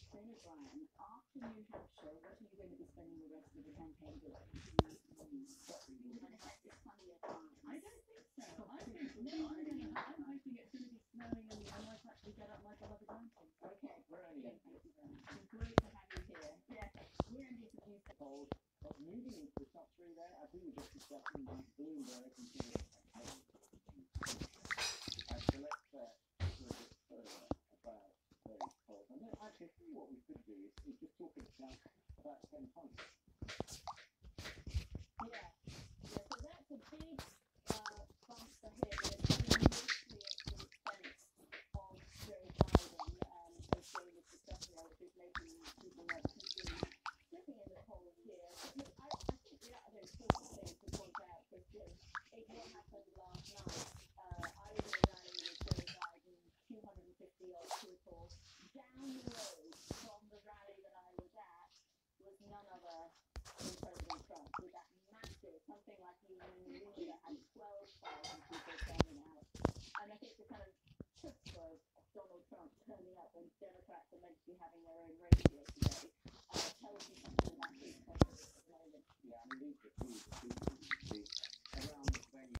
plan. After New Hampshire, what are you going to be spending the rest of the campaign doing? I don't think so. I think no. I'm, hoping it's going to be snowing and I might actually get up my beloved mountain. Okay. We're only Thank you very much. It's great to have you here. We're introduced cold, but moving into the top three there, as we were just discussing, the Bloomberg and Felix campaign. Uh, so let's uh, talk a bit further about those polls. So that's a big uh, bump for and it's coming mostly at the expense of Joe Biden, um, as Joe was discussing, which is making people like he's in the polls here. But look, I, I think the other important thing to point out, because you it, what happened last night, uh, I was in a rally with Joe Biden, 250 odd people. Down the road from the rally that I was at was none other than President Trump with that massive, something like even in New England that had 12,000 people turning out. And I think the kind of chutzpah of Donald Trump turning up when Democrats are meant to be having their own here today uh, tells you something about his president at the moment. Yeah, I mean, these are